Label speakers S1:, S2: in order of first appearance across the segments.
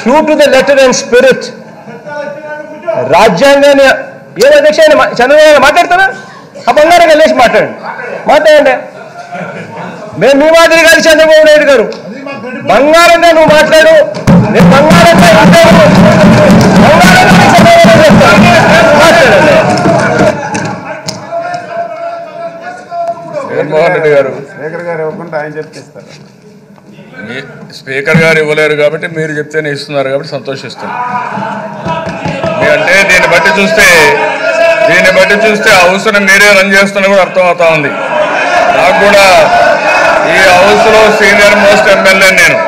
S1: True to the letter and spirit రాజ్యాంగాన్ని ఏం అధ్యక్ష ఆయన చంద్రబాబు నాయుడు మాట్లాడతారా? ఆ బంగారం వెళ్ళేసి మాట్లాడండి. మాట్లాడండి. మేము మీ మాదిరి కాదు చంద్రబాబు నాయుడు గారు. బంగారంగా నువ్వు మాట్లాడు. నేను బంగారంగా ఉంటాను. మాట్లాడండి.
S2: జగన్మోహన్ రెడ్డి గారు.
S3: స్పీకర్ గారు ఇవ్వకుండా ఆయన చెప్పిస్తారు.
S2: మీ స్పీకర్ గారు ఇవ్వలేరు కాబట్టి మీరు చెప్తేనే ఇస్తున్నారు కాబట్టి సంతోషిస్తున్నాం. మీ అంటే దీన్ని బట్టి చూస్తే దీన్ని బట్టి చూస్తే హౌస్ను మీరే రన్ చేస్తున్న కూడా అర్థమవుతా ఉంది. నాకు కూడా ఈ హౌస్లో సీనియర్ మోస్ట్ ఎమ్మెల్యే నేను.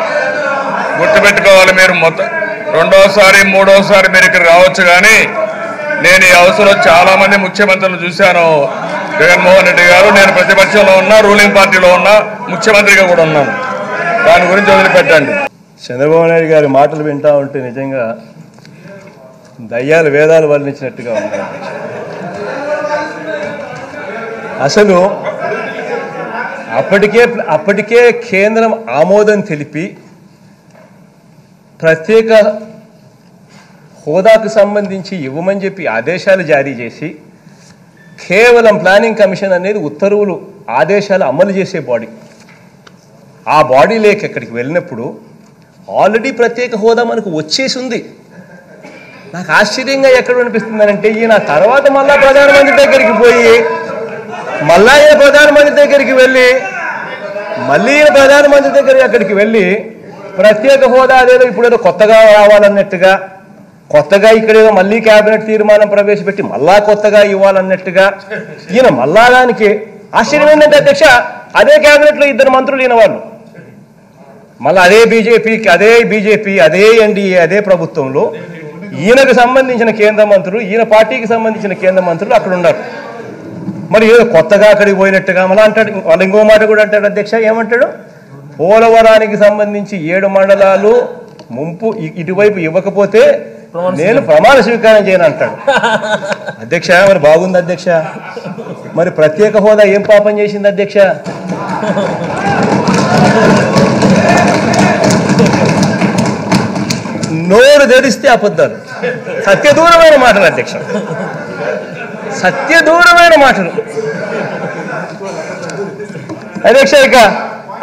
S2: గుర్తుపెట్టుకోవాలి మీరు మొత్తం రెండోసారి మూడోసారి మీరు ఇక్కడ రావచ్చు కానీ నేను ఈ హౌస్లో చాలామంది ముఖ్యమంత్రులు చూశాను. జగన్మోహన్ రెడ్డి గారు నేను ప్రతిపక్షంలో ఉన్నా రూలింగ్ పార్టీలో ఉన్నా ముఖ్యమంత్రిగా కూడా ఉన్నాను. దాని గురించి వదిలిపెట్టండి.
S1: చంద్రబాబు నాయుడు గారి మాటలు వింటా ఉంటే నిజంగా దయ్యాలు వేదాలు వర్ణించినట్టుగా ఉన్నాయి అసలు అప్పటికే అప్పటికే కేంద్రం ఆమోదం తెలిపి ప్రత్యేక హోదాకు సంబంధించి ఇవ్వమని చెప్పి ఆదేశాలు జారీ చేసి కేవలం ప్లానింగ్ కమిషన్ అనేది ఉత్తర్వులు ఆదేశాలు అమలు చేసే బాడీ. ఆ బాడీ లేక్ ఎక్కడికి వెళ్ళినప్పుడు ఆల్రెడీ ప్రత్యేక హోదా మనకు వచ్చేసి ఉంది నాకు ఆశ్చర్యంగా ఎక్కడ అనిపిస్తుందంటే ఈయన తర్వాత మళ్ళా ప్రధానమంత్రి దగ్గరికి పోయి మళ్ళా ఈయన ప్రధానమంత్రి దగ్గరికి వెళ్ళి మళ్ళీ ఈయన ప్రధానమంత్రి దగ్గర అక్కడికి వెళ్ళి ప్రత్యేక హోదా అదేదో ఇప్పుడు ఏదో కొత్తగా రావాలన్నట్టుగా కొత్తగా ఇక్కడ ఏదో మళ్ళీ కేబినెట్ తీర్మానం ప్రవేశపెట్టి మళ్ళా కొత్తగా ఇవ్వాలన్నట్టుగా ఈయన మళ్ళా దానికి ఆశ్చర్యం ఏంటంటే అధ్యక్ష అదే కేబినెట్లో ఇద్దరు మంత్రులు ఈయన వాళ్ళు. మళ్ళీ అదే బీజేపీకి అదే బీజేపీ అదే ఎన్డీఏ అదే ప్రభుత్వంలో ఈయనకు సంబంధించిన కేంద్ర మంత్రులు ఈయన పార్టీకి సంబంధించిన కేంద్ర మంత్రులు అక్కడ ఉన్నారు. మరి ఏదో కొత్తగా అక్కడికి పోయినట్టుగా మళ్ళీ అంటాడు వాళ్ళు ఇంకో మాట కూడా అంటాడు అధ్యక్ష ఏమంటాడు? పోలవరానికి సంబంధించి ఏడు మండలాలు ముంపు ఇటువైపు ఇవ్వకపోతే నేను ప్రమాణ స్వీకారం చేయను అంటాడు. అధ్యక్ష మరి బాగుంది అధ్యక్ష. మరి ప్రత్యేక హోదా ఏం పాపం చేసింది అధ్యక్ష? నోరు తెరిస్తే అబద్ధాలు. సత్యదూరమైన మాటలు అధ్యక్ష. సత్యదూరమైన మాటలు. అధ్యక్ష ఇక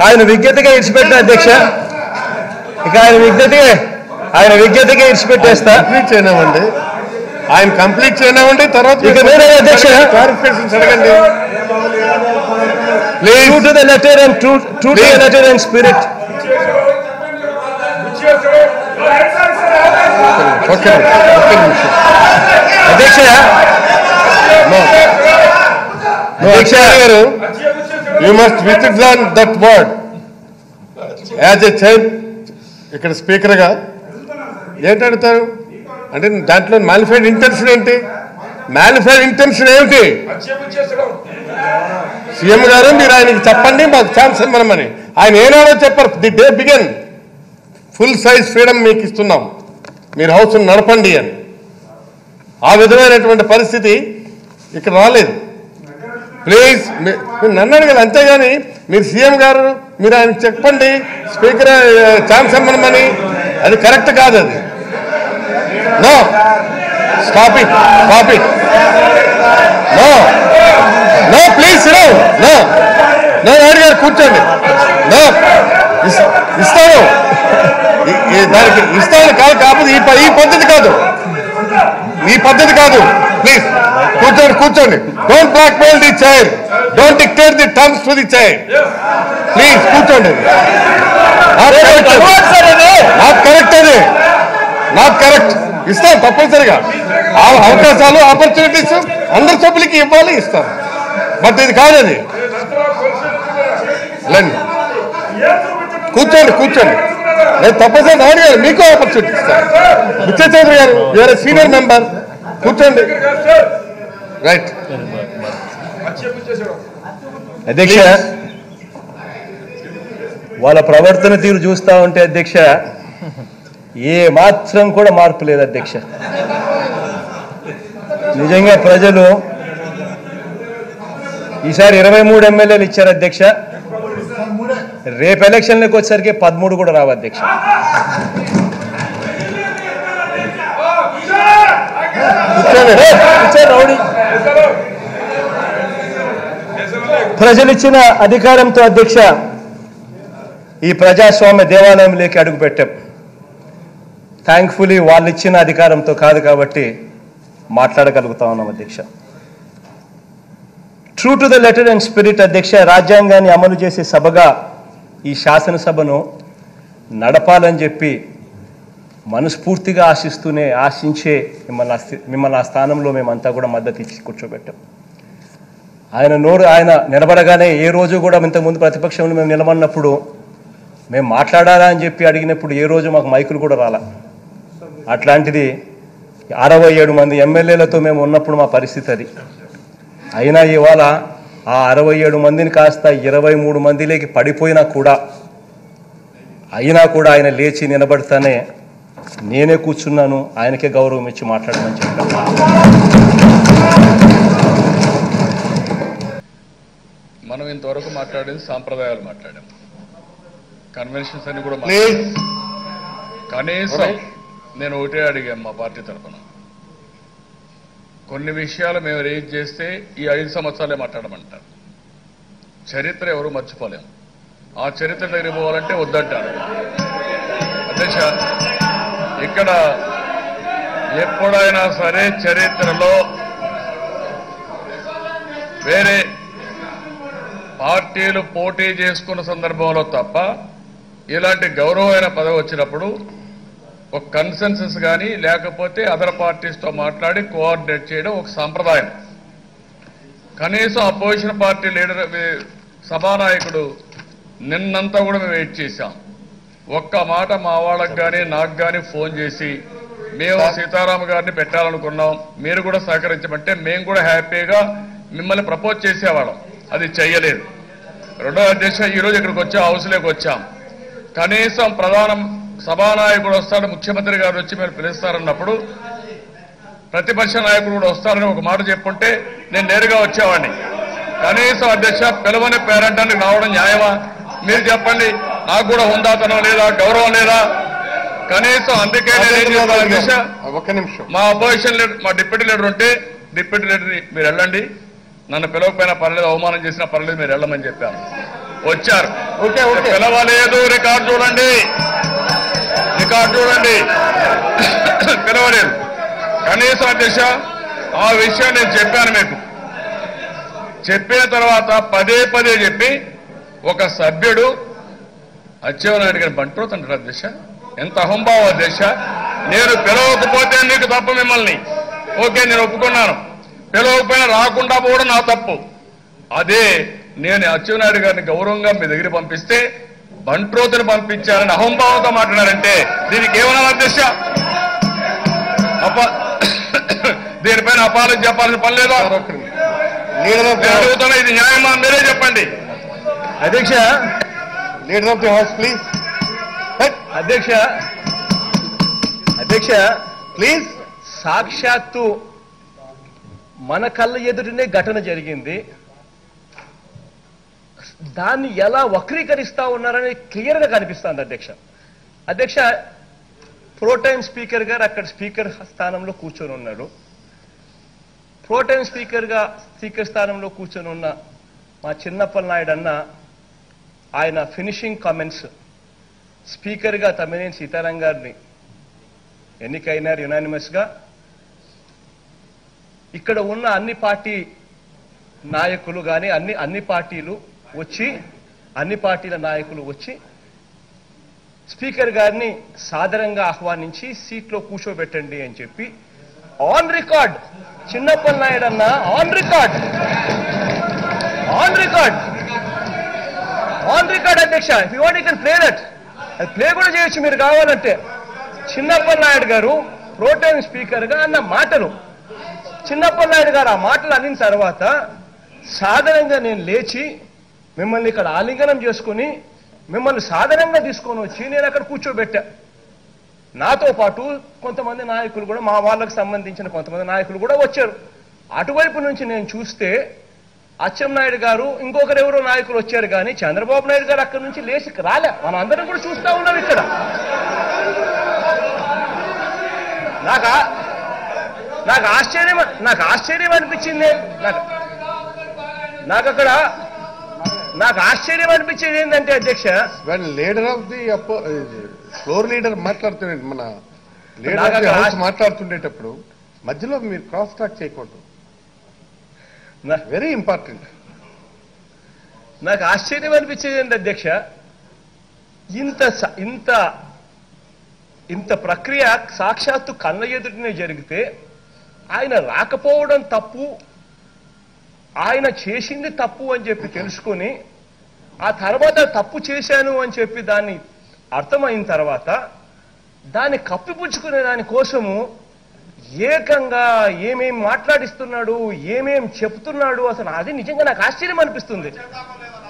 S1: ఆయన విజ్ఞతగా ఇడిచిపెట్టిన అధ్యక్ష. ఇక ఆయన విజ్ఞతగా ఆయన విజ్ఞతగా ఇడిచిపెట్టేస్తా.
S3: కంప్లీట్ చేయనామండి ఆయన కంప్లీట్ చేయనామండి తర్వాత
S1: ఇక మీరే అధ్యక్ష.
S3: క్లారిఫికేషన్స్ అడగండి.
S1: True to the
S3: Please.
S1: Letter and
S3: okay okay నిమిషం
S1: అధ్యక్ష.
S3: అధ్యక్ష గారు you must withdraw that word as a chair ఇక్కడ స్పీకర్గా ఏంటి అడుగుతారు? అంటే దాంట్లో మ్యాలిఫైడ్ ఇంటెన్షన్ ఏంటి? మ్యాలిఫైడ్ ఇంటెన్షన్ ఏమిటి? సీఎం గారు మీరు ఆయనకి చెప్పండి మాకు ఛాన్స్ ఇవ్వమని. ఆయన ఏనాడో చెప్పారు the day began full size freedom మీకు ఇస్తున్నాం. మీరు హౌస్ నడపండి అని. ఆ విధమైనటువంటి పరిస్థితి ఇక్కడ రాలేదు. ప్లీజ్ మీరు నన్ను కదా అంతేగాని మీరు సీఎం గారు మీరు ఆయన చెప్పండి స్పీకర్ ఛాన్స్ ఇవ్వమని అది కరెక్ట్ కాదు అది. No. Stop it stop it. No. No please no. No. No Naidu గారు కూర్చోండి. నో. ఇస్తాను. దానికి ఇస్తాను కాదు కాకపోతే ఈ పద్ధతి కాదు. ఈ పద్ధతి కాదు. ప్లీజ్ కూర్చోండి కూర్చోండి. Don't blackmail the chair don't dictate the terms to the chair please కూర్చోండి. నాట్ కరెక్ట్ అది నాట్ కరెక్ట్ ఇస్తాం తప్పనిసరిగా. ఆ అవకాశాలు ఆపర్చునిటీస్ అందరి సభ్యులకి ఇవ్వాలి ఇస్తాం బట్ ఇది కాదు అది. లేండి కూర్చోండి కూర్చోండి. నేను తప్పనిసరి నాయుడు గారు మీకు ఆపర్చునిటీ ఇస్తాను. విజయ చౌదరి గారు యూఆర్ సీనియర్ మెంబర్ కూర్చోండి. రైట్
S1: అధ్యక్ష వాళ్ళ ప్రవర్తన తీరు చూస్తా ఉంటే అధ్యక్ష ఏ మాత్రం కూడా మార్పు లేదు అధ్యక్ష. నిజంగా ప్రజలు ఈసారి ఇరవై మూడు ఎమ్మెల్యేలు ఇచ్చారు అధ్యక్ష. రేపు ఎలక్షన్లకు వచ్చేసరికి పదమూడు కూడా రావు అధ్యక్ష. ప్రజలిచ్చిన అధికారంతో అధ్యక్ష ఈ ప్రజాస్వామ్య దేవాలయంలోకి అడుగుపెట్టాం థ్యాంక్ఫుల్లీ వాళ్ళు ఇచ్చిన అధికారంతో కాదు కాబట్టి మాట్లాడగలుగుతా ఉన్నాం అధ్యక్ష. True to the letter and spirit అధ్యక్ష రాజ్యాంగాన్ని అమలు చేసే సభగా ఈ శాసనసభను నడపాలని చెప్పి మనస్ఫూర్తిగా ఆశిస్తూనే ఆశించే మిమ్మల్ని మిమ్మల్ని ఆ స్థానంలో మేమంతా కూడా మద్దతు ఇచ్చి కూర్చోబెట్టాం. ఆయన నోరు ఆయన నిలబడగానే ఏ రోజు కూడా ఇంతకుముందు ప్రతిపక్షంలో మేము నిలబడినప్పుడు మేము మాట్లాడాలా అని చెప్పి అడిగినప్పుడు ఏ రోజు మాకు మైకులు కూడా రాలా. అట్లాంటిది అరవై ఏడు మంది ఎమ్మెల్యేలతో మేము ఉన్నప్పుడు మా పరిస్థితి అది. అయినా ఇవాళ ఆ అరవై ఏడు మందిని కాస్త ఇరవై మూడు మందిలోకి పడిపోయినా కూడా అయినా కూడా ఆయన లేచి నిలబడితేనే నేనే కూర్చున్నాను ఆయనకే గౌరవం ఇచ్చి మాట్లాడమని చెప్పాను.
S2: మనం ఇంతవరకు మాట్లాడింది సాంప్రదాయాలు మాట్లాడాం. కన్వెన్షన్స్ అని కూడా. కనీసం నేను ఒకటే అడిగాం మా పార్టీ తరఫున కొన్ని విషయాలు మేము రేజ్ చేస్తే ఈ ఐదు సంవత్సరాలే మాట్లాడమంటారు. చరిత్ర ఎవరు మర్చిపోలేము. ఆ చరిత్ర దగ్గర వద్దంటారు. అధ్యక్ష ఇక్కడ ఎప్పుడైనా సరే చరిత్రలో వేరే పార్టీలు పోటీ చేసుకున్న సందర్భంలో తప్ప ఇలాంటి గౌరవమైన పదవి వచ్చినప్పుడు ఒక కన్సెన్సస్ కానీ లేకపోతే అదర్ పార్టీస్తో మాట్లాడి కోఆర్డినేట్ చేయడం ఒక సాంప్రదాయం. కనీసం అపోజిషన్ పార్టీ లీడర్ సభానాయకుడు నిన్నంతా కూడా మేము వెయిట్ చేశాం. ఒక్క మాట మా వాళ్ళకి కానీ నాకు కానీ ఫోన్ చేసి మేము సీతారామ గారిని పెట్టాలనుకున్నాం మీరు కూడా సహకరించమంటే మేము కూడా హ్యాపీగా మిమ్మల్ని ప్రపోజ్ చేసేవాళ్ళం. అది చెయ్యలేదు. రెండో అధ్యక్ష ఈరోజు ఇక్కడికి వచ్చాం హౌస్లోకి వచ్చాం. కనీసం ప్రధాన సభానాయకుడు వస్తాడు ముఖ్యమంత్రి గారు వచ్చి మీరు పిలుస్తారన్నప్పుడు ప్రతిపక్ష నాయకుడు కూడా వస్తారని ఒక మాట చెప్పుంటే నేను నేరుగా వచ్చేవాడిని. కనీసం అధ్యక్ష పిలవని పేరంటానికి రావడం న్యాయమా? మీరు చెప్పండి. నాకు కూడా హుందాతనం లేదా గౌరవం లేదా? కనీసం అందుకే
S3: ఒక్క నిమిషం.
S2: మా అపోజిషన్ లీడర్ మా డిప్యూటీ లీడర్ ఉంటే డిప్యూటీ లీడర్ మీరు వెళ్ళండి. నన్ను పిలవకపోయినా పర్లేదు అవమానం చేసినా పర్లేదు మీరు వెళ్ళమని చెప్పాను. వచ్చారు. పిలవలేదు రికార్డు చూడండి. రికార్డు చూడండి. పిలవలేదు. కనీసం అధ్యక్ష ఆ విషయం నేను చెప్పాను మీకు. చెప్పిన తర్వాత పదే పదే చెప్పి ఒక సభ్యుడు అచ్చెవనాయుడు గారి బంట్రోతంటారు అధ్యక్ష. ఎంత అహంభావం అధ్యక్ష. నేను పిలవకపోతే మీకు తప్పు మిమ్మల్ని. ఓకే నేను ఒప్పుకున్నాను. పిలవకపోయినా రాకుండా పోవడం నా తప్పు. అదే నేను అచ్చెన్నాయుడు గారిని గౌరవంగా మీ దగ్గర పంపిస్తే బంట్రోతుని పంపించారని అహంభావంతో మాట్లాడారంటే దీనికి ఏమన్నా అధ్యక్ష? అప దీనిపైన అపాలజీ చెప్పాల్సిన పని లేదా? అడుగుతున్నా ఇది న్యాయమా మీరే చెప్పండి.
S1: అధ్యక్ష.
S3: Leader of the house please.
S1: అధ్యక్ష. అధ్యక్ష.
S3: ప్లీజ్.
S1: సాక్షాత్తు మన కళ్ళ ఎదుటనే ఘటన జరిగింది. దాన్ని ఎలా వక్రీకరిస్తా ఉన్నారని క్లియర్గా కనిపిస్తుంది అధ్యక్ష. అధ్యక్ష ప్రోటైమ్ స్పీకర్ గారు అక్కడ స్పీకర్ స్థానంలో కూర్చొని ఉన్నారు. ప్రోటైమ్ స్పీకర్గా స్పీకర్ స్థానంలో కూర్చొని ఉన్న మా చిన్నప్పల నాయుడు అన్న ఆయన ఫినిషింగ్ కామెంట్స్ స్పీకర్గా తమ్మినేని సీతారాం గారిని ఎన్నికైనారు యునానిమస్గా ఇక్కడ ఉన్న అన్ని పార్టీ నాయకులు కానీ అన్ని అన్ని పార్టీలు వచ్చి అన్ని పార్టీల నాయకులు వచ్చి స్పీకర్ గారిని సాదరంగా ఆహ్వానించి సీట్లో కూర్చోబెట్టండి అని చెప్పి ఆన్ రికార్డ్ చిన్నప్పల నాయుడు అన్న on record on record on record అధ్యక్ష కెన్ ప్లే దట్ అది ప్లే కూడా చేయొచ్చు. మీరు కావాలంటే. చిన్నప్పల నాయుడు గారు ప్రోటైన్ స్పీకర్గా అన్న మాటలు. చిన్నప్పల నాయుడు గారు ఆ మాటలు అనిన తర్వాత సాధారణంగా నేను లేచి మిమ్మల్ని ఇక్కడ ఆలింగనం చేసుకుని మిమ్మల్ని సాధారణంగా తీసుకొని వచ్చి నేను అక్కడ కూర్చోబెట్టా. నాతో పాటు కొంతమంది నాయకులు కూడా మా వాళ్ళకు సంబంధించిన కొంతమంది నాయకులు కూడా వచ్చారు. అటువైపు నుంచి నేను చూస్తే అచ్చెన్నాయుడు గారు ఇంకొకరెవరో నాయకులు వచ్చారు కానీ చంద్రబాబు నాయుడు గారు అక్కడి నుంచి లేచి రాలే. మనం అందరం కూడా చూస్తూ ఉన్నాం ఇక్కడ. నాకు నాకు ఆశ్చర్యం నాకు ఆశ్చర్యం అనిపించింది. నాకు నాకు అక్కడ నాకు ఆశ్చర్యం అనిపించేది ఏంటంటే అధ్యక్ష
S3: when leader of the floor leader మాట్లాడుతుండే మన లీడర్ ఆఫ్ ది హౌస్ మాట్లాడుతుండేటప్పుడు మధ్యలో మీరు క్రాస్ టాక్ చేయకూడదు. వెరీ ఇంపార్టెంట్
S1: నాకు ఆశ్చర్యం అనిపించేది ఏంటి అధ్యక్ష ఇంత ఇంత ఇంత ప్రక్రియ సాక్షాత్తు కళ్ళ ఎదుటనే జరిగితే ఆయన రాకపోవడం తప్పు ఆయన చేసింది తప్పు అని చెప్పి తెలుసుకొని ఆ తర్వాత తప్పు చేశాను అని చెప్పి దాన్ని అర్థమైన తర్వాత దాన్ని కప్పిపుచ్చుకునే దాని కోసము ఏకంగా ఏమేం మాట్లాడిస్తున్నాడు ఏమేం చెప్తున్నాడు అసలు అది నిజంగా నాకు ఆశ్చర్యం అనిపిస్తుంది.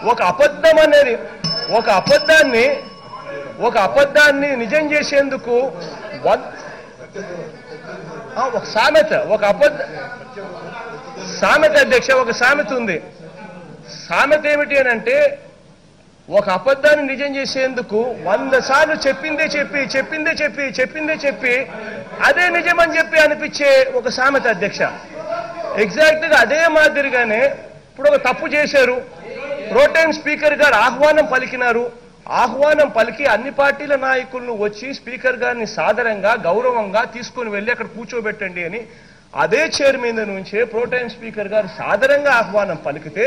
S1: ఒక అబద్ధం అనేది ఒక అబద్ధాన్ని ఒక అబద్ధాన్ని నిజం చేసేందుకు ఒక సామెత ఒక అబద్ధ సామెత అధ్యక్ష ఒక సామెత ఉంది. సామెత ఏమిటి అని అంటే ఒక అబద్ధాన్ని నిజం చేసేందుకు వంద సార్లు చెప్పిందే చెప్పి చెప్పిందే చెప్పి చెప్పిందే చెప్పి అదే నిజమని చెప్పి అనిపించే ఒక సామెత అధ్యక్ష. ఎగ్జాక్ట్గా అదే మాదిరిగానే ఇప్పుడు ఒక తప్పు చేశారు. ప్రోటైమ్ స్పీకర్ గారు ఆహ్వానం పలికినారు. ఆహ్వానం పలికి అన్ని పార్టీల నాయకులను వచ్చి స్పీకర్ గారిని సాదరంగా గౌరవంగా తీసుకొని వెళ్ళి అక్కడ కూర్చోబెట్టండి అని అదే చైర్ మీద నుంచే ప్రోటైమ్ స్పీకర్ గారు సాదరంగా ఆహ్వానం పలికితే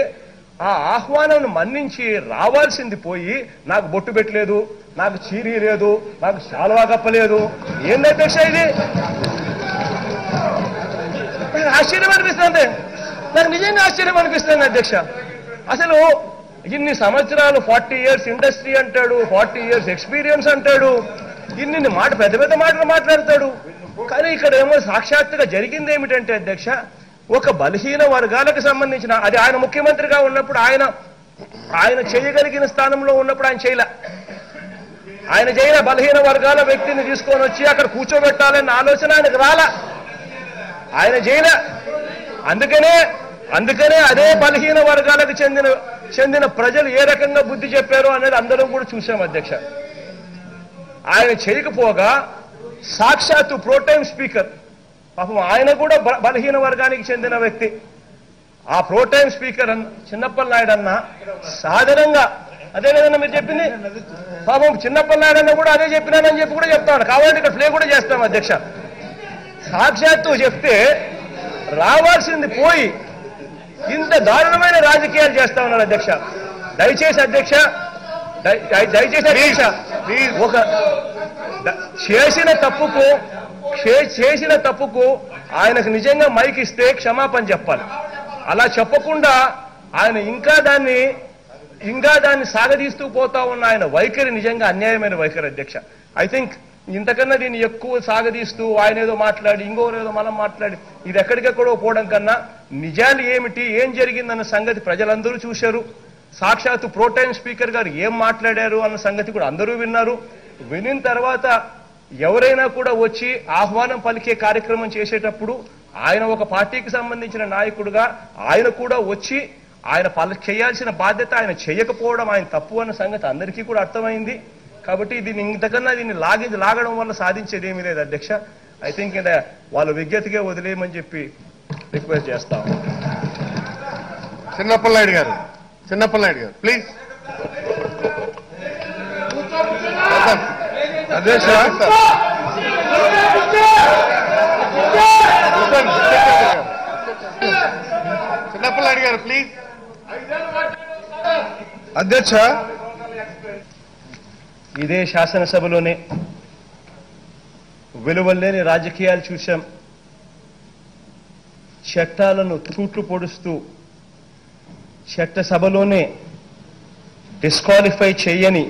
S1: ఆ ఆహ్వానం మన్నించి రావాల్సింది పోయి నాకు బొట్టు పెట్టలేదు నాకు చీరీ లేదు నాకు శాలువా కప్పలేదు. ఏంది అధ్యక్ష ఇది? ఆశ్చర్యం అనిపిస్తుంది? నాకు నిజంగా ఆశ్చర్యం అనిపిస్తుంది అధ్యక్ష. అసలు ఇన్ని సంవత్సరాలు ఫార్టీ ఇయర్స్ ఇండస్ట్రీ అంటాడు ఫార్టీ ఇయర్స్ ఎక్స్పీరియన్స్ అంటాడు ఇన్ని మాట పెద్ద పెద్ద మాటలు మాట్లాడతాడు. కానీ ఇక్కడ ఏమో సాక్షాత్తుగా జరిగింది ఏమిటంటే అధ్యక్ష ఒక బలహీన వర్గాలకు సంబంధించిన అది ఆయన ముఖ్యమంత్రిగా ఉన్నప్పుడు ఆయన ఆయన చేయగలిగిన స్థానంలో ఉన్నప్పుడు ఆయన చేయలే. ఆయన చేయలే బలహీన వర్గాల వ్యక్తిని తీసుకొని వచ్చి అక్కడ కూర్చోబెట్టాలన్న ఆలోచన ఆయనకు రాలా. ఆయన చేయలే. అందుకనే అందుకనే అదే బలహీన వర్గాలకు చెందిన చెందిన ప్రజలు ఏ రకంగా బుద్ధి చెప్పారో అనేది అందరం కూడా చూసాం అధ్యక్ష. ఆయన చేయకపోగా సాక్షాత్తు ప్రోటైమ్ స్పీకర్. పాపం ఆయన కూడా బలహీన వర్గానికి చెందిన వ్యక్తి. ఆ ప్రోటైమ్ స్పీకర్ అన్న చిన్నప్పల నాయుడు అన్న సాధారణంగా అదే లేదన్నా మీరు చెప్పింది? పాపం చిన్నప్పల నాయుడు అన్న కూడా అదే చెప్పినానని చెప్పి కూడా చెప్తాను కాబట్టి ఇక్కడ ప్లే కూడా చేస్తాం అధ్యక్ష. సాక్షాత్తు చెప్తే రావాల్సింది పోయి ఇంత దారుణమైన రాజకీయాలు చేస్తా ఉన్నారు అధ్యక్ష. దయచేసి అధ్యక్ష దయచేసి ఒక చేసిన తప్పుకు చేసిన తప్పుకు ఆయనకు నిజంగా మైక్ ఇస్తే క్షమాపణ చెప్పాలి. అలా చెప్పకుండా ఆయన ఇంకా దాన్ని ఇంకా దాన్ని సాగదీస్తూ పోతా ఉన్న ఆయన వైఖరి నిజంగా అన్యాయమైన వైఖరి అధ్యక్ష. ఐ థింక్ ఇంతకన్నా దీన్ని ఎక్కువ సాగదీస్తూ ఆయన ఏదో మాట్లాడి ఇంకోరు ఏదో మనం మాట్లాడి ఇది ఎక్కడికెక్కడో పోవడం కన్నా నిజాలు ఏమిటి ఏం జరిగిందన్న సంగతి ప్రజలందరూ చూశారు. సాక్షాత్తు ప్రోటైమ్ స్పీకర్ గారు ఏం మాట్లాడారు అన్న సంగతి కూడా అందరూ విన్నారు. వినిన తర్వాత ఎవరైనా కూడా వచ్చి ఆహ్వానం పలికే కార్యక్రమం చేసేటప్పుడు ఆయన ఒక పార్టీకి సంబంధించిన నాయకుడుగా ఆయన కూడా వచ్చి ఆయన పల చేయాల్సిన బాధ్యత ఆయన చేయకపోవడం ఆయన తప్పు అన్న సంగతి అందరికీ కూడా అర్థమైంది. కాబట్టి దీన్ని ఇంతకన్నా దీన్ని లాగి లాగడం వల్ల సాధించేది ఏమీ లేదు అధ్యక్ష. ఐ థింక్ ఇది వాళ్ళ విజ్ఞతగా వదిలేయమని చెప్పి రిక్వెస్ట్ చేస్తాం
S3: చిన్నప్పలనాయుడు గారు. చిన్నప్పలనాయుడు గారు ప్లీజ్
S2: అధ్యక్ష
S3: చిన్నప్పలనాయుడు గారు ప్లీజ్
S2: అధ్యక్ష.
S1: ఇదే శాసనసభలోనే విలువలేని రాజకీయాలు చూశాం. చట్టాలను తూట్లు పొడుస్తూ చట్టసభలోనే డిస్క్వాలిఫై చేయని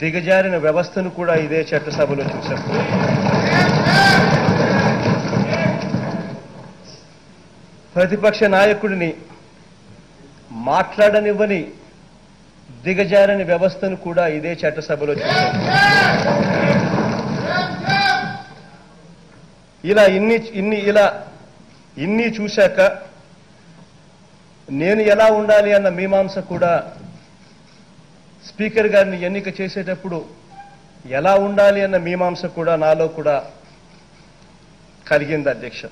S1: దిగజారిన వ్యవస్థను కూడా ఇదే చట్టసభలో చూశాం ప్రతిపక్ష నాయకుడిని మాట్లాడనివ్వని దిగజారని వ్యవస్థను కూడా ఇదే చట్టసభలో చూశారు. ఇలా ఇన్ని ఇన్ని ఇలా ఇన్ని చూశాక నేను ఎలా ఉండాలి అన్న మీమాంస కూడా స్పీకర్ గారిని ఎన్నిక చేసేటప్పుడు ఎలా ఉండాలి అన్న మీమాంస కూడా నాలో కూడా కలిగింది అధ్యక్ష.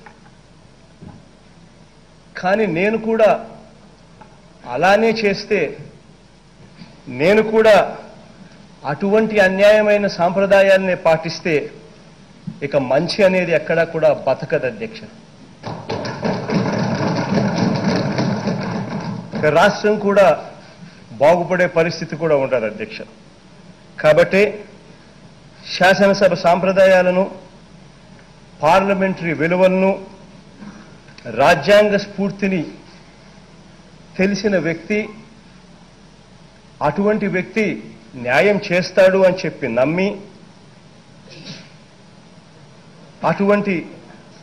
S1: కానీ నేను కూడా అలానే చేస్తే నేను కూడా అటువంటి అన్యాయమైన సాంప్రదాయాన్ని పాటిస్తే ఇక మంచి అనేది ఎక్కడా కూడా బతకదు అధ్యక్ష. రాష్ట్రం కూడా బాగుపడే పరిస్థితి కూడా ఉండదు అధ్యక్ష. కాబట్టి శాసనసభ సాంప్రదాయాలను పార్లమెంటరీ విలువలను రాజ్యాంగ స్ఫూర్తిని తెలిసిన వ్యక్తి అటువంటి వ్యక్తి న్యాయం చేస్తాడు అని చెప్పి నమ్మి అటువంటి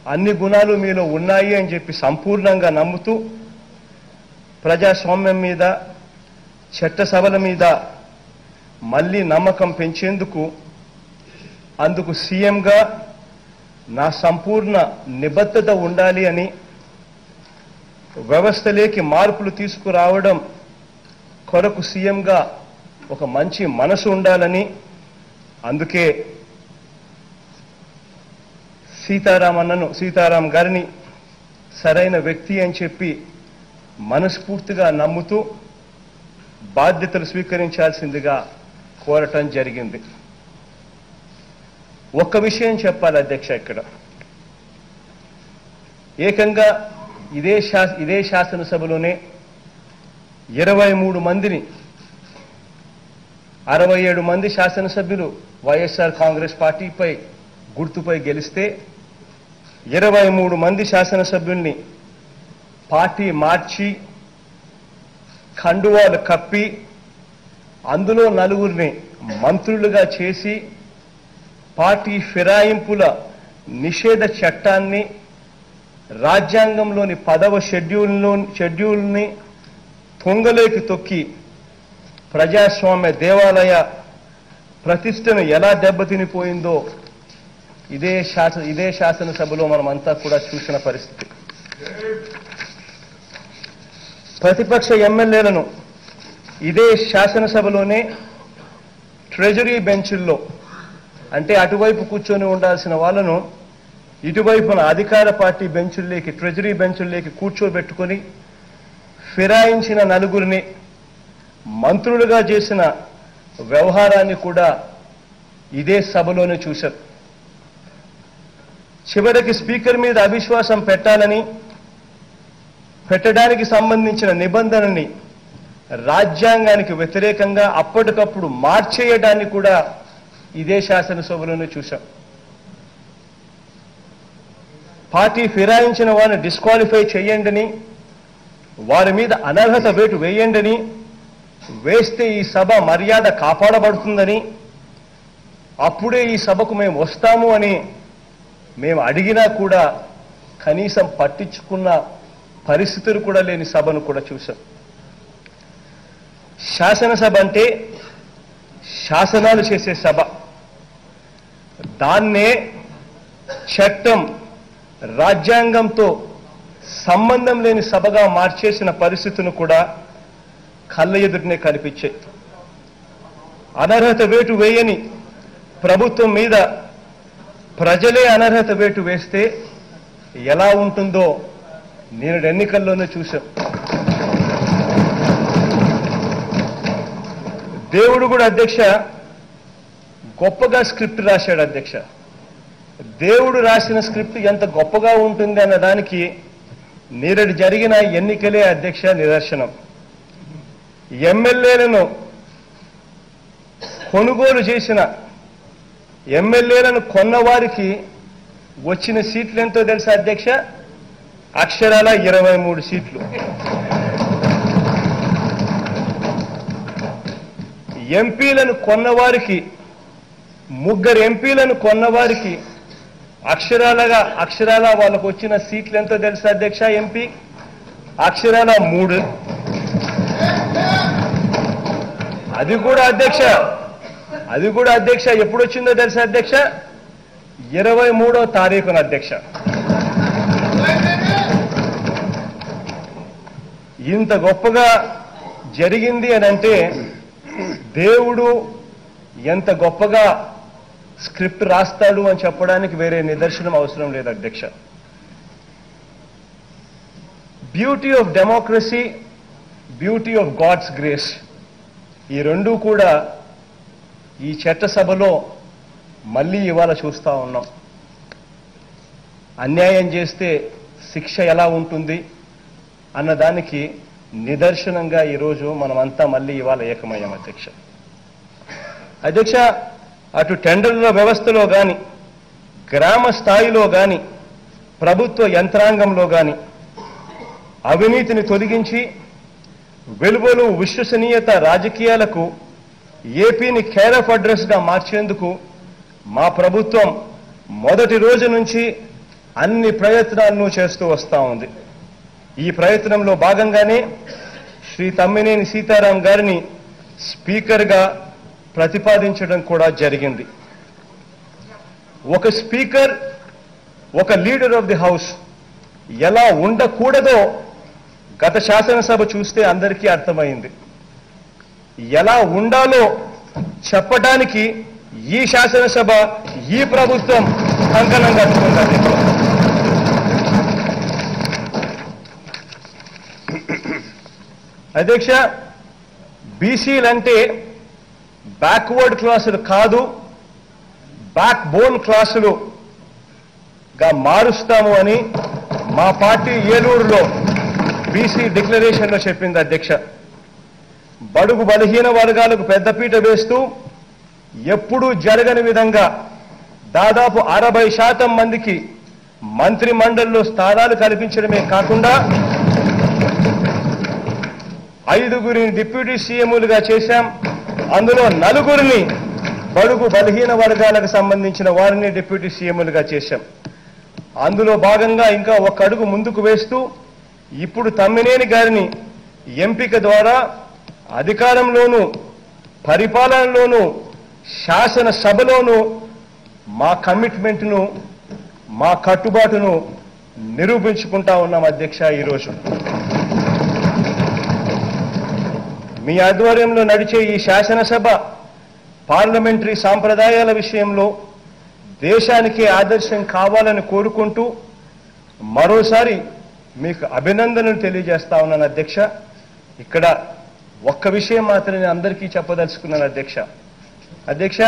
S1: అన్ని గుణాలు మీలో ఉన్నాయి అని చెప్పి సంపూర్ణంగా నమ్ముతూ ప్రజాస్వామ్యం మీద చట్టసభల మీద మళ్ళీ నమ్మకం పెంచేందుకు అందుకు సీఎంగా నా సంపూర్ణ నిబద్ధత ఉండాలి అని వ్యవస్థలోకి మార్పులు తీసుకురావడం కొరకు సీఎంగా ఒక మంచి మనసు ఉండాలని అందుకే సీతారామన్నను సీతారాం గారిని సరైన వ్యక్తి అని చెప్పి మనస్ఫూర్తిగా నమ్ముతూ బాధ్యతలు స్వీకరించాల్సిందిగా కోరటం జరిగింది. ఒక్క విషయం చెప్పాలి అధ్యక్ష ఇక్కడ. ఏకంగా ఇదే శా ఇదే శాసనసభలోనే ఇరవై మూడు మందిని అరవై ఏడు మంది శాసనసభ్యులు వైఎస్ఆర్ కాంగ్రెస్ పార్టీపై గుర్తుపై గెలిస్తే ఇరవై మూడు మంది శాసనసభ్యుల్ని పార్టీ మార్చి కండువాలు కప్పి అందులో నలుగురిని మంత్రులుగా చేసి పార్టీ ఫిరాయింపుల నిషేధ చట్టాన్ని రాజ్యాంగంలోని పదవ షెడ్యూల్లో షెడ్యూల్ని తొంగలేకి తొక్కి ప్రజాస్వామ్య దేవాలయ ప్రతిష్టను ఎలా దెబ్బతినిపోయిందో ఇదే శాస ఇదే శాసనసభలో మనమంతా కూడా చూసిన పరిస్థితి. ప్రతిపక్ష ఎమ్మెల్యేలను ఇదే శాసనసభలోనే ట్రెజరీ బెంచుల్లో అంటే అటువైపు కూర్చొని ఉండాల్సిన వాళ్ళను ఇటువైపున అధికార పార్టీ బెంచుల్లోకి ట్రెజరీ బెంచుల్లోకి కూర్చోబెట్టుకొని ఫిరాయించిన నలుగురిని మంత్రులుగా చేసిన వ్యవహారాన్ని కూడా ఇదే సభలోనే చూశారు. చివరికి స్పీకర్ మీద అవిశ్వాసం పెట్టాలని పెట్టడానికి సంబంధించిన నిబంధనని రాజ్యాంగానికి వ్యతిరేకంగా అప్పటికప్పుడు మార్చేయడాన్ని కూడా ఇదే శాసనసభలోనే చూశాం. పార్టీ ఫిరాయించిన వారిని డిస్క్వాలిఫై చేయండిని వారి మీద అనర్హత వేటు వేయండిని వేస్తే ఈ సభ మర్యాద కాపాడబడుతుందని అప్పుడే ఈ సభకు మేము వస్తాము అని మేము అడిగినా కూడా కనీసం పట్టించుకున్న పరిస్థితులు కూడా లేని సభను కూడా చూశాం. శాసనసభ అంటే శాసనాలు చేసే సభ. దాన్నే చట్టం రాజ్యాంగంతో సంబంధం లేని సభగా మార్చేసిన పరిస్థితులు కూడా కళ్ళ ఎదుటనే కనిపించాయి. అనర్హత వేటు వేయని ప్రభుత్వం మీద ప్రజలే అనర్హత వేటు వేస్తే ఎలా ఉంటుందో నేను ఎన్నికల్లోనే చూశాం. దేవుడు కూడా అధ్యక్ష గొప్పగా స్క్రిప్ట్ రాశాడు అధ్యక్ష. దేవుడు రాసిన స్క్రిప్ట్ ఎంత గొప్పగా ఉంటుంది అన్న దానికి నేరడు జరిగిన ఎన్నికలే అధ్యక్ష నిదర్శనం. ఎమ్మెల్యేలను కొనుగోలు చేసిన ఎమ్మెల్యేలను కొన్నవారికి వచ్చిన సీట్లు ఎంతో తెలుసా అధ్యక్ష? అక్షరాల ఇరవై మూడు సీట్లు. ఎంపీలను కొన్నవారికి ముగ్గురు ఎంపీలను కొన్నవారికి అక్షరాలగా అక్షరాల వాళ్ళకు వచ్చిన సీట్లు ఎంతో తెలుసు అధ్యక్ష ఎంపీ? అక్షరాల మూడు. అది కూడా అధ్యక్ష అది కూడా అధ్యక్ష. ఎప్పుడు వచ్చిందో తెలుసా అధ్యక్ష? ఇరవై మూడో తారీఖున అధ్యక్ష. ఇంత గొప్పగా జరిగింది అని అంటే దేవుడు ఎంత గొప్పగా స్క్రిప్ట్ రాస్తాడు అని చెప్పడానికి వేరే నిదర్శనం అవసరం లేదు అధ్యక్ష. Beauty of democracy beauty of god's grace ఈ రెండూ కూడా ఈ చట్టసభలో మళ్ళీ ఇవాళ చూస్తూ ఉన్నాం. అన్యాయం చేస్తే శిక్ష ఎలా ఉంటుంది? అన్నదానికి నిదర్శనంగా ఈరోజు మనమంతా మళ్ళీ ఇవాళ ఏకమయ్యాం అధ్యక్ష. అధ్యక్ష అటు టెండర్ల వ్యవస్థలో కానీ గ్రామ స్థాయిలో కానీ ప్రభుత్వ యంత్రాంగంలో కానీ అవినీతిని తొలగించి వెలువలు విశ్వసనీయత రాజకీయాలకు ఏపీని కేర్ ఆఫ్ అడ్రస్గా మార్చేందుకు మా ప్రభుత్వం మొదటి రోజు నుంచి అన్ని ప్రయత్నాలను చేస్తూ వస్తూ ఉంది. ఈ ప్రయత్నంలో భాగంగానే శ్రీ తమ్మినేని సీతారాం గారిని స్పీకర్గా ప్రతిపాదించడం కూడా జరిగింది. ఒక స్పీకర్ ఒక లీడర్ ఆఫ్ ది హౌస్ ఎలా ఉండకూడదో గత శాసనసభ చూస్తే అందరికీ అర్థమైంది. ఎలా ఉండాలో చెప్పడానికి ఈ శాసనసభ ఈ ప్రభుత్వం కంకణం కట్టుకుంటారు అధ్యక్ష బీసీలంటే బ్యాక్వర్డ్ క్లాసులు కాదు బ్యాక్ బోన్ క్లాసులుగా మారుస్తాము అని మా పార్టీ ఏలూరులో బీసీ డిక్లరేషన్లో చెప్పింది అధ్యక్ష. బడుగు బలహీన వర్గాలకు పెద్దపీట వేస్తూ ఎప్పుడూ జరగని విధంగా దాదాపు అరవై శాతం మందికి మంత్రి మండలిలో స్థానాలు కల్పించడమే కాకుండా ఐదుగురిని డిప్యూటీ సీఎంలుగా చేశాం. అందులో నలుగురిని బడుగు బలహీన వర్గాలకు సంబంధించిన వారిని డిప్యూటీ సీఎంలుగా చేశాం. అందులో భాగంగా ఇంకా ఒక అడుగు ముందుకు వేస్తూ ఇప్పుడు తమ్మినేని గారిని ఎంపిక ద్వారా అధికారంలోనూ పరిపాలనలోనూ శాసనసభలోనూ మా కమిట్మెంట్ను మా కట్టుబాటును నిరూపించుకుంటా ఉన్నాం అధ్యక్ష ఈరోజు. మీ ఆధ్వర్యంలో నడిచే ఈ శాసనసభ పార్లమెంటరీ సాంప్రదాయాల విషయంలో దేశానికి ఆదర్శం కావాలని కోరుకుంటూ మరోసారి మీకు అభినందనలు తెలియజేస్తా ఉన్నాను అధ్యక్ష. ఇక్కడ ఒక్క విషయం మాత్రమే అందరికీ చెప్పదలుచుకున్నాను అధ్యక్ష. అధ్యక్ష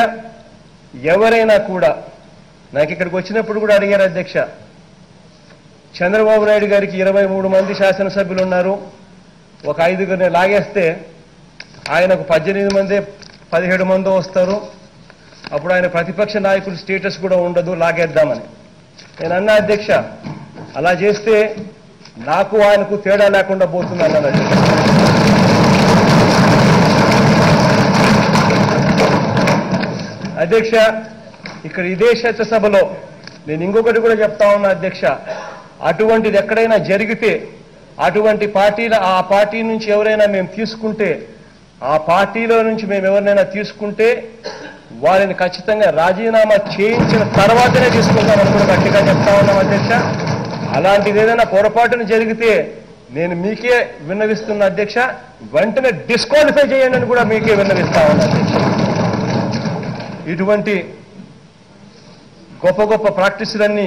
S1: ఎవరైనా కూడా నాకు ఇక్కడికి వచ్చినప్పుడు కూడా అడిగారు అధ్యక్ష. చంద్రబాబు నాయుడు గారికి ఇరవై మూడు మంది శాసనసభ్యులు ఉన్నారు. ఒక ఐదుగురిని లాగేస్తే ఆయనకు పద్దెనిమిది మంది పదిహేడు మందో వస్తారు. అప్పుడు ఆయన ప్రతిపక్ష నాయకుడు స్టేటస్ కూడా ఉండదు లాగేద్దామని. నేను అన్నా అధ్యక్ష అలా చేస్తే నాకు ఆయనకు తేడా లేకుండా పోతుంది అన్నాను అధ్యక్ష. ఇక్కడ ఇదే సభలో నేను ఇంకొకటి కూడా చెప్తా ఉన్నా అధ్యక్ష. అటువంటిది ఎక్కడైనా జరిగితే అటువంటి పార్టీల ఆ పార్టీ నుంచి ఎవరైనా మేము తీసుకుంటే ఆ పార్టీలో నుంచి మేము ఎవరినైనా తీసుకుంటే వారిని ఖచ్చితంగా రాజీనామా చేయించిన తర్వాతనే తీసుకుంటామని కూడా గట్టిగా చెప్తా ఉన్నాం అధ్యక్ష. అలాంటిది ఏదైనా పొరపాటున జరిగితే నేను మీకే విన్నవిస్తున్న అధ్యక్ష వెంటనే డిస్క్వాలిఫై చేయండి అని కూడా మీకే విన్నవిస్తా ఉన్నా అధ్యక్ష. ఇటువంటి గొప్ప గొప్ప ప్రాక్టీసులన్నీ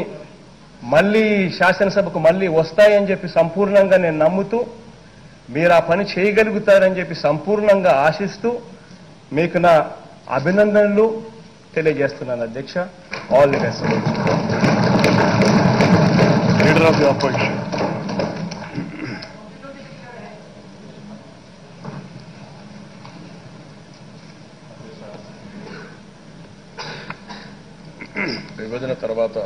S1: మళ్ళీ శాసనసభకు మళ్ళీ వస్తాయని చెప్పి సంపూర్ణంగా నేను నమ్ముతూ మీరు ఆ పని చేయగలుగుతారని చెప్పి సంపూర్ణంగా ఆశిస్తూ మీకు నా అభినందనలు తెలియజేస్తున్నాను అధ్యక్ష. All the best
S3: leader of the opposition
S2: విభజన తర్వాత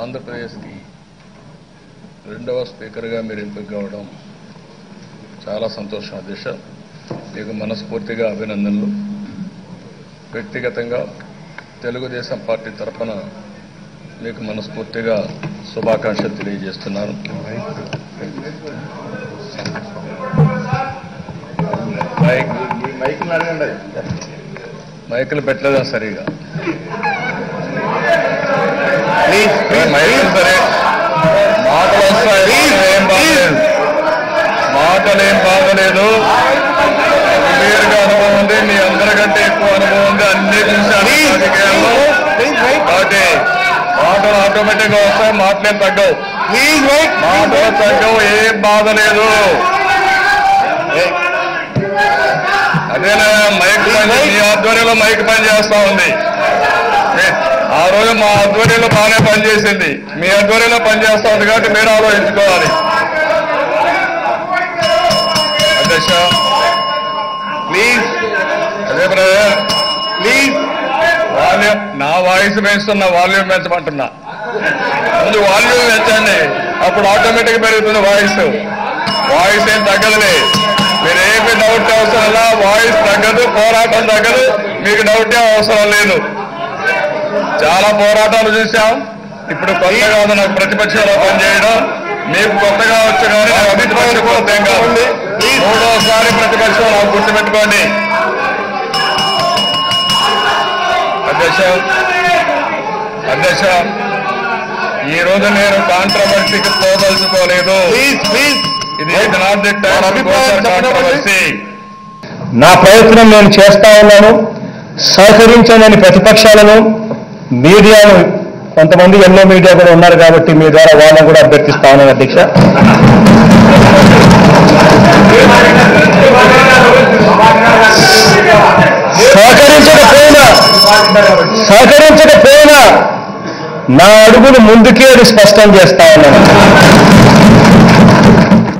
S2: ఆంధ్రప్రదేశ్కి రెండవ స్పీకర్గా మీరు ఎంపిక కావడం చాలా సంతోషం అధ్యక్ష మీకు మనస్ఫూర్తిగా అభినందనలు. వ్యక్తిగతంగా తెలుగుదేశం పార్టీ తరఫున మీకు మనస్ఫూర్తిగా శుభాకాంక్షలు తెలియజేస్తున్నాను. మైక్ మైకులు పెట్టలేదా సరిగా? మైకులు సరే. మాటలు వస్తాయి. మాటలు బాగలేదు. అనుభవం ఉంది మీ అందరికంటే ఎక్కువ అనుభవం ఉంది అన్ని చూశాను రాజకీయాల్లో. కాబట్టి మాటలు ఆటోమేటిక్గా వస్తాయి మాటలేం తగ్గవు. మాటలు తగ్గవు ఏం బాధ లేదు అదేనా మైక్ పని మీ ఆధ్వర్యంలో మైక్ పని చేస్తా ఉంది. ఆ రోజు మా ఆధ్వర్యంలో బాగానే పనిచేసింది. మీ ఆధ్వర్యంలో పనిచేస్తా ఉంది కాబట్టి మీరు ఆలోచించుకోవాలి. దశ.
S3: ప్లీజ్
S2: అదే బ్రదర్
S3: ప్లీజ్
S2: వాల్యూమ్ నా వాయిస్ పెంచుతున్నా వాల్యూమ్ పెంచమంటున్నా. ముందు వాల్యూమ్ పెంచండి. అప్పుడు ఆటోమేటిక్ పెరుగుతుంది వాయిస్. వాయిస్ ఏం తగ్గదులే. మీరు ఏమి డౌట్ అవసరం వాయిస్ తగ్గదు పోరాటం తగ్గదు. మీకు డౌట్ అవసరం లేదు. చాలా పోరాటాలు చూసాం. ఇప్పుడు కొత్తగా కాదు నాకు ప్రతిపక్షంలో పనిచేయడం మీకు కొత్తగా వచ్చు కానీ నాకు ప్రతిపక్షం కొత్త ఏం కాదు మూడోసారి ప్రతిపక్షం నాకు గుర్తుపెట్టుకోండి అధ్యక్ష అధ్యక్ష ఈ రోజు నేను కాంట్రవర్సీకి పోదలుచుకోలేదు.
S3: ప్లీజ్ ప్లీజ్
S2: ఇది. కాంట్రవర్సీ
S1: నా ప్రయత్నం నేను చేస్తా ఉన్నాను. సహకరించని ప్రతిపక్షాలను మీడియాను కొంతమంది ఎన్నో మీడియా కూడా ఉన్నారు కాబట్టి మీ ద్వారా వాళ్ళని కూడా అభ్యర్థిస్తా ఉన్నాను అధ్యక్ష. సహకరించకపోయినా సహకరించకపోయినా నా అడుగులు ముందుకే స్పష్టం చేస్తా ఉన్నాను.